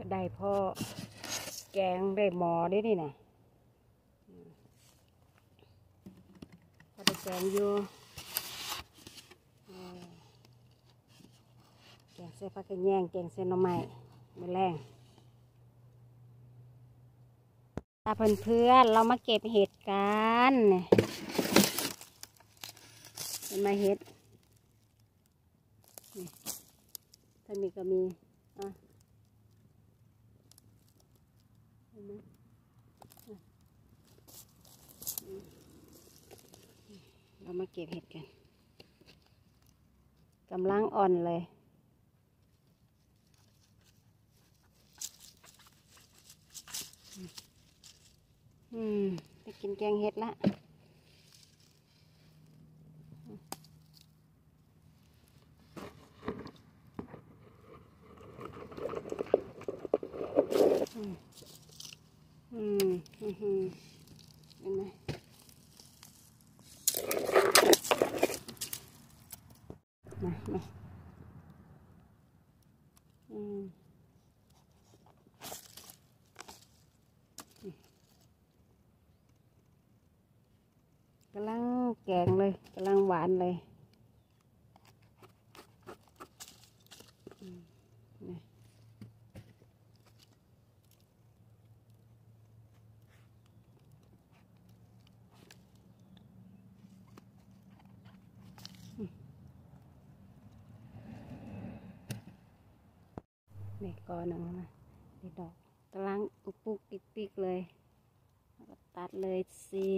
ก็ได้พ่อแกงได้หมอได้นี่นะก็ได้แกงอยู่เออแกงใส่ผักแยงแกงใส่หน่อไม้มือแรงตาเพื่อนเพื่อนๆเรามาเก็บเห็ดกันเนี่ยเห็นมาเห็ดนี่ถ้ามีก็มีอะ เห็น ไหมอะอืมเรามาเก็บเห็ดกันกำลังอ่อนเลยอืมไปกินแกงเห็ดละอืม อืมอืมเห็นไหมมามาอืมกำลังแกงเลยกำลังหวานเลยอืมนี่อืม นี่กอนหนึ่งนะนี่ดอกกำลังปุปุกปิกปิกเลยแล้วก็ตัดเลยสิ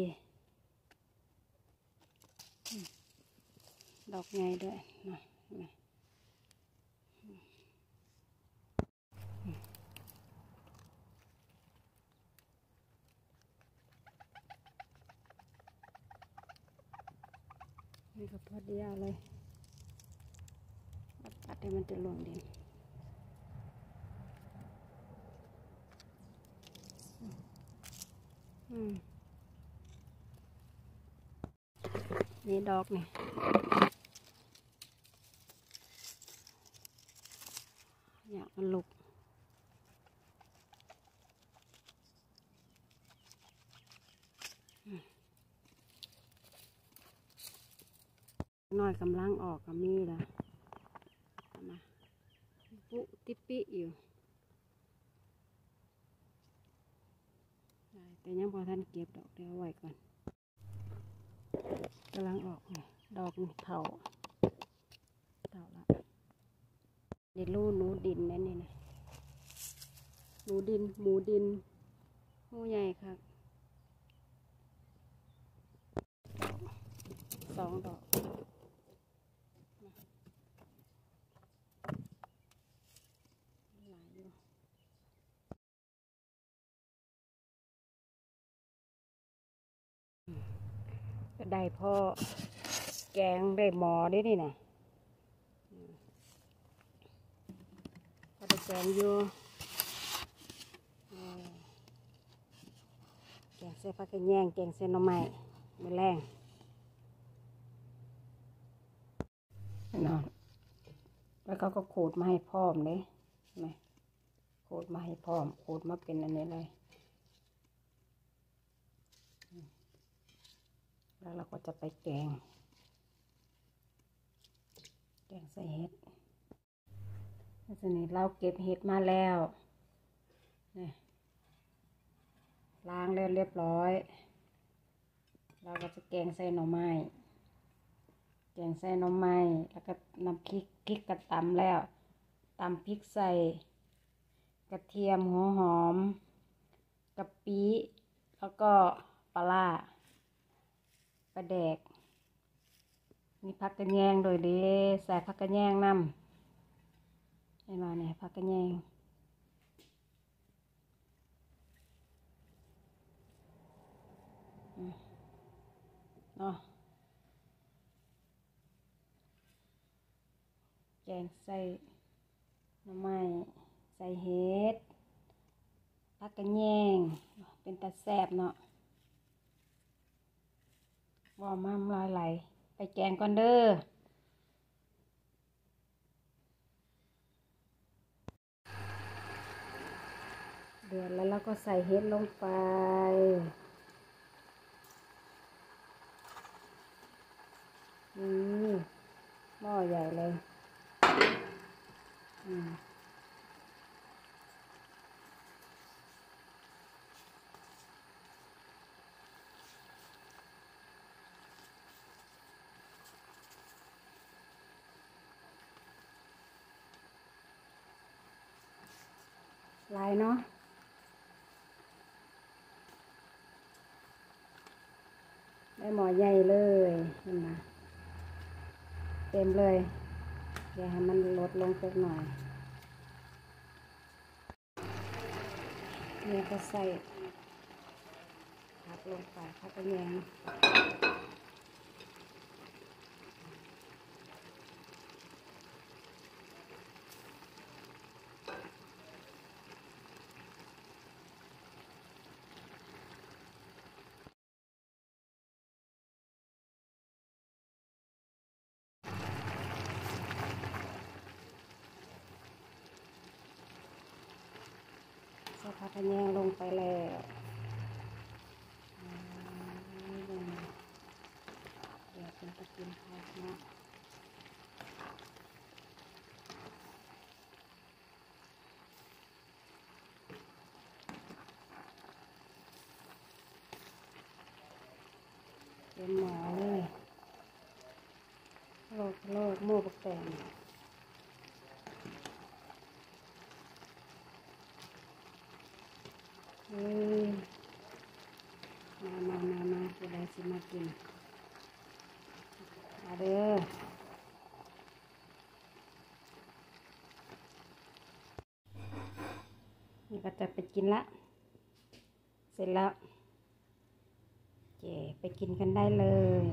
ดอกใหญ่ด้วยนะนะนี่ก็พอดีเอาเลยตัดให้มันจะลงดินอืม นี่ดอกนี่อยากมันลุกอืมน้อยกำลังออกก็มีละมาปุติปิอยู่ได้ แต่ยังพอท่านเก็บดอกเดียวไว้ก่อนกำลังออกไงดอกนี่เท่าเท่าละนี่ลูหนูดินนั่นนี่นะหนูดิน หมูดินหมูใหญ่ครับสองดอกหลายอยู่ก็ ได้พ่อแกงได้หมอได้นี่นะก็ได้แกงอยู่เออแกงใส่ผักกระแยงแกงใส่หน่อไม้มือแรงนอนแล้วเขาก็ขูดมาให้พร้อมเลยไหมขูดมาให้พร้อมขูดมาเป็นอันนี้เลยอืม แล้วเราก็จะไปแกง แกงใส่เห็ดแล้วทีนี้เราเก็บเห็ดมาแล้วนี่ล้างแล้วเรียบร้อย เราก็จะแกงใส่หน่อไม้ แกงใส่หน่อไม้ แล้วก็น้ำพริกพริกกระตำแล้วตำพริกใส่กระเทียมหัวหอมกะปิแล้วก็ปลา ร้าปลาแดก มีผักกระแยงโดยเด้ใส่ผักกระแยงนำให้มาเนี่ยพักกันแยงเนาะแกงใส่หน่อไม้ใส่เห็ดพักกันแยงเป็นตาแซบเนาะ ว่ามาลอยไหล ไปแกงก่อนเด้อเดือดแล้วเราก็ใส่เห็ดลงไป อืมหม้อใหญ่เลยอืม ลายเนาะได้หมอใหญ่เลยเห็นไหมเต็มเลยเดี๋ยวให้มันลดลงสักหน่อยเนี่ยก็ใส่ผักลงไปผักกระแยงะแยงลงไปแล้วอืมเดี๋ยวเป็นตะกินผักเนะเต็มหมอเลยโลกโลกหมูบักแตง เฮ้ย มามามามาจะได้สิมากินมาเด้อนี่ก็จะไปกินละ เสร็จแล้วเจไปกินกันได้เลย